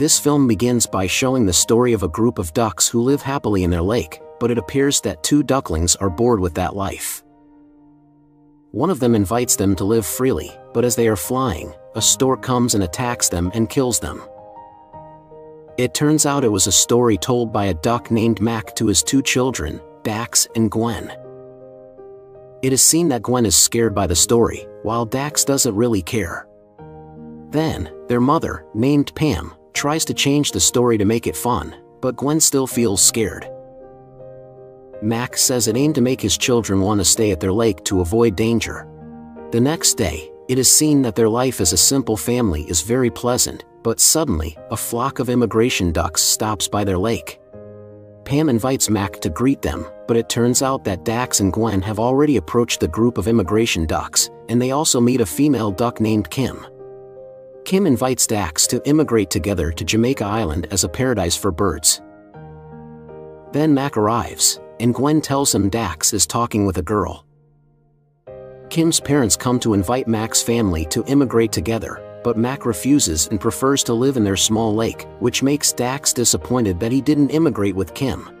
This film begins by showing the story of a group of ducks who live happily in their lake, but it appears that two ducklings are bored with that life. One of them invites them to live freely, but as they are flying, a stork comes and attacks them and kills them. It turns out it was a story told by a duck named Mac to his two children, Dax and Gwen. It is seen that Gwen is scared by the story, while Dax doesn't really care. Then, their mother, named Pam, tries to change the story to make it fun, but Gwen still feels scared. Mac says it aimed to make his children want to stay at their lake to avoid danger. The next day, it is seen that their life as a simple family is very pleasant, but suddenly, a flock of immigration ducks stops by their lake. Pam invites Mac to greet them, but it turns out that Dax and Gwen have already approached the group of immigration ducks, and they also meet a female duck named Kim. Kim invites Dax to immigrate together to Jamaica Island as a paradise for birds. Then Mac arrives, and Gwen tells him Dax is talking with a girl. Kim's parents come to invite Mac's family to immigrate together, but Mac refuses and prefers to live in their small lake, which makes Dax disappointed that he didn't immigrate with Kim.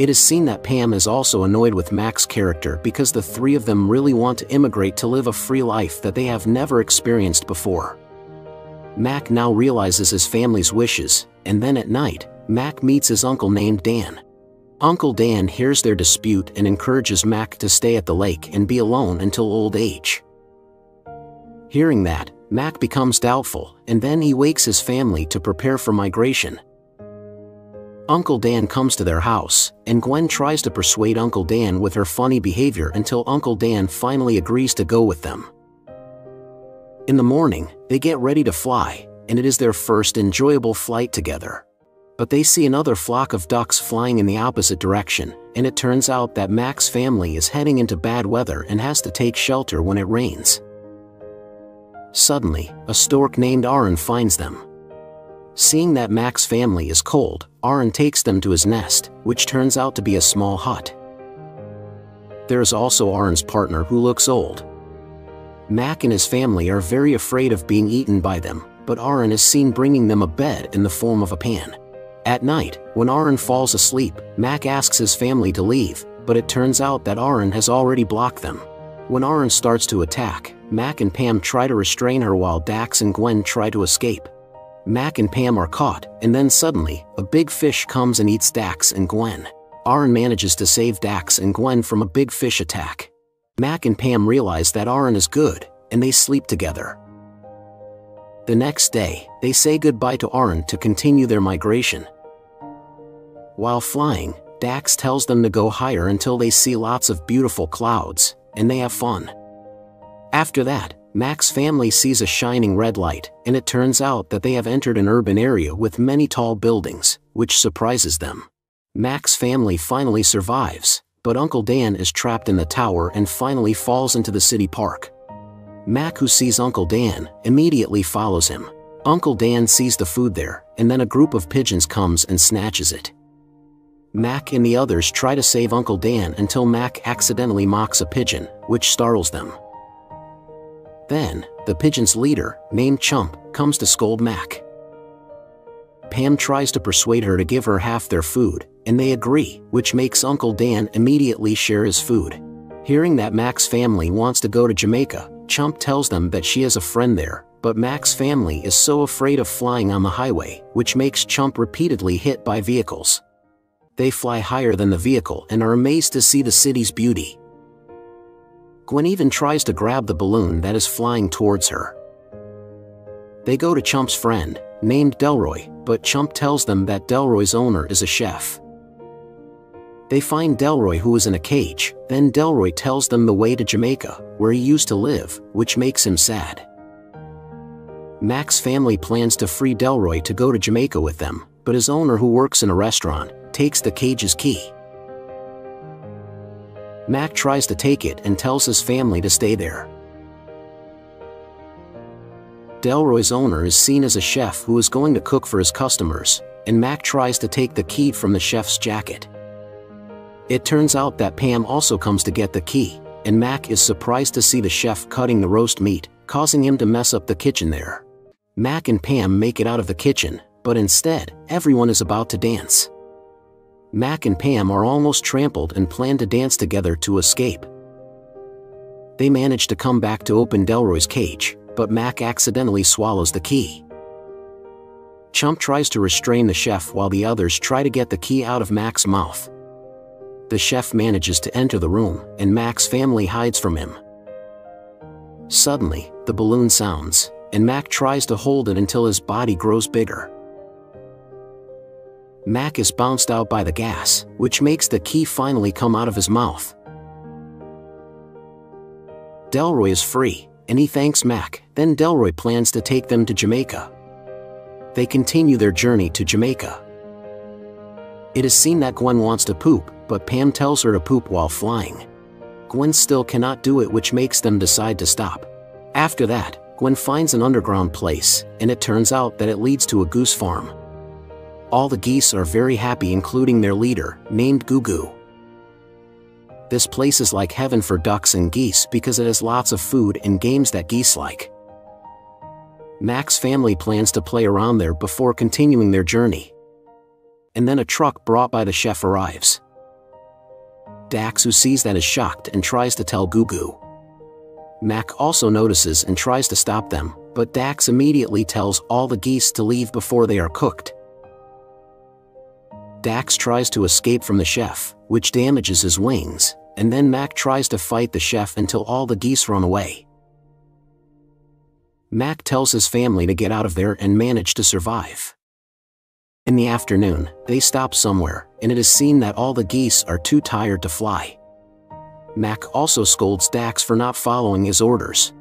It is seen that Pam is also annoyed with Mac's character because the three of them really want to immigrate to live a free life that they have never experienced before. Mac now realizes his family's wishes, and then at night, Mac meets his uncle named Dan. Uncle Dan hears their dispute and encourages Mac to stay at the lake and be alone until old age. Hearing that, Mac becomes doubtful, and then he wakes his family to prepare for migration. Uncle Dan comes to their house, and Gwen tries to persuade Uncle Dan with her funny behavior until Uncle Dan finally agrees to go with them. In the morning, they get ready to fly, and it is their first enjoyable flight together but they see another flock of ducks flying in the opposite direction, and it turns out that Mac's family is heading into bad weather and has to take shelter when it rains. Suddenly, a stork named Aaron finds them. Seeing that Mac's family is cold, Aaron takes them to his nest, which turns out to be a small hut. There is also Aaron's partner who looks old. Mac and his family are very afraid of being eaten by them, but Aaron is seen bringing them a bed in the form of a pan. At night, when Aaron falls asleep, Mac asks his family to leave, but it turns out that Aaron has already blocked them. When Aaron starts to attack, Mac and Pam try to restrain her while Dax and Gwen try to escape. Mac and Pam are caught, and then suddenly, a big fish comes and eats Dax and Gwen. Aaron manages to save Dax and Gwen from a big fish attack. Mac and Pam realize that Aaron is good, and they sleep together. The next day, they say goodbye to Aaron to continue their migration. While flying, Dax tells them to go higher until they see lots of beautiful clouds, and they have fun. After that, Mac's family sees a shining red light, and it turns out that they have entered an urban area with many tall buildings, which surprises them. Mac's family finally survives, but Uncle Dan is trapped in the tower and finally falls into the city park. Mac who sees Uncle Dan, immediately follows him. Uncle Dan sees the food there, and then a group of pigeons comes and snatches it. Mac and the others try to save Uncle Dan until Mac accidentally mocks a pigeon, which startles them. Then, the pigeon's leader, named Chump, comes to scold Mac. Pam tries to persuade her to give her half their food, and they agree, which makes Uncle Dan immediately share his food. Hearing that Mac's family wants to go to Jamaica, Chump tells them that she has a friend there, but Mac's family is so afraid of flying on the highway, which makes Chump repeatedly hit by vehicles. They fly higher than the vehicle and are amazed to see the city's beauty. Gwen even tries to grab the balloon that is flying towards her. They go to Chump's friend, named Delroy, but Chump tells them that Delroy's owner is a chef. They find Delroy who is in a cage, then Delroy tells them the way to Jamaica, where he used to live, which makes him sad. Mac's family plans to free Delroy to go to Jamaica with them, but his owner who works in a restaurant, takes the cage's key. Mac tries to take it and tells his family to stay there. Delroy's owner is seen as a chef who is going to cook for his customers, and Mac tries to take the key from the chef's jacket. It turns out that Pam also comes to get the key, and Mac is surprised to see the chef cutting the roast meat, causing him to mess up the kitchen there. Mac and Pam make it out of the kitchen, but instead, everyone is about to dance. Mac and Pam are almost trampled and plan to dance together to escape. They manage to come back to open Delroy's cage, but Mac accidentally swallows the key. Chump tries to restrain the chef while the others try to get the key out of Mac's mouth. The chef manages to enter the room, and Mac's family hides from him. Suddenly, the balloon sounds, and Mac tries to hold it until his body grows bigger. Mac is bounced out by the gas, which makes the key finally come out of his mouth. Delroy is free, and he thanks Mac, then Delroy plans to take them to Jamaica. They continue their journey to Jamaica. It is seen that Gwen wants to poop, but Pam tells her to poop while flying. Gwen still cannot do it which makes them decide to stop. After that, Gwen finds an underground place, and it turns out that it leads to a goose farm. All the geese are very happy including their leader, named Gugu. This place is like heaven for ducks and geese because it has lots of food and games that geese like. Mac's family plans to play around there before continuing their journey. And then a truck brought by the chef arrives. Dax who sees that is shocked and tries to tell Gugu. Mac also notices and tries to stop them, but Dax immediately tells all the geese to leave before they are cooked. Dax tries to escape from the chef, which damages his wings, and then Mac tries to fight the chef until all the geese run away. Mac tells his family to get out of there and manage to survive. In the afternoon, they stop somewhere, and it is seen that all the geese are too tired to fly. Mac also scolds Dax for not following his orders.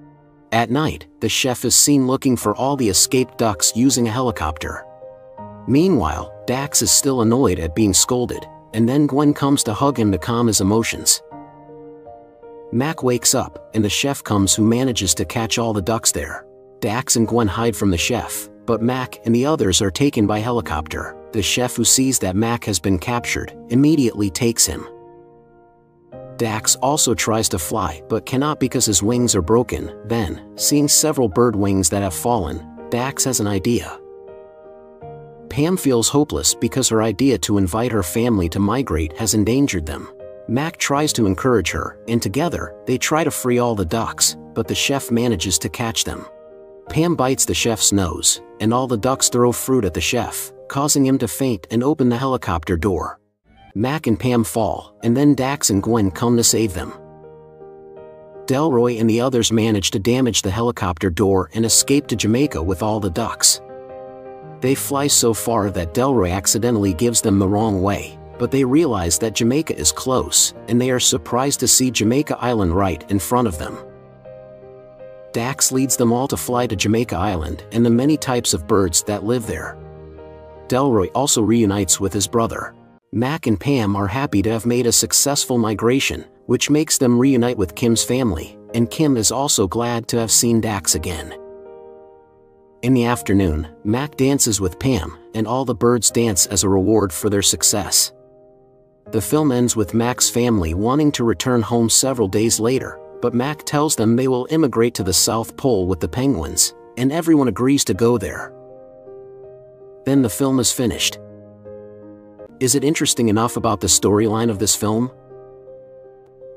At night, the chef is seen looking for all the escaped ducks using a helicopter. Meanwhile, Dax is still annoyed at being scolded, and then Gwen comes to hug him to calm his emotions. Mac wakes up, and the chef comes who manages to catch all the ducks there. Dax and Gwen hide from the chef, but Mac and the others are taken by helicopter. The chef who sees that Mac has been captured, immediately takes him. Dax also tries to fly but cannot because his wings are broken. Then, seeing several bird wings that have fallen, Dax has an idea. Pam feels hopeless because her idea to invite her family to migrate has endangered them. Mac tries to encourage her, and together, they try to free all the ducks, but the chef manages to catch them. Pam bites the chef's nose, and all the ducks throw fruit at the chef, causing him to faint and open the helicopter door. Mac and Pam fall, and then Dax and Gwen come to save them. Delroy and the others manage to damage the helicopter door and escape to Jamaica with all the ducks. They fly so far that Delroy accidentally gives them the wrong way, but they realize that Jamaica is close, and they are surprised to see Jamaica Island right in front of them. Dax leads them all to fly to Jamaica Island and the many types of birds that live there. Delroy also reunites with his brother. Mac and Pam are happy to have made a successful migration, which makes them reunite with Kim's family, and Kim is also glad to have seen Dax again. In the afternoon, Mac dances with Pam, and all the birds dance as a reward for their success. The film ends with Mac's family wanting to return home several days later, but Mac tells them they will immigrate to the South Pole with the penguins, and everyone agrees to go there. Then the film is finished. Is it interesting enough about the storyline of this film?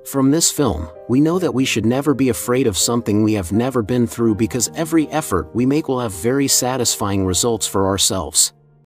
From this film, we know that we should never be afraid of something we have never been through because every effort we make will have very satisfying results for ourselves.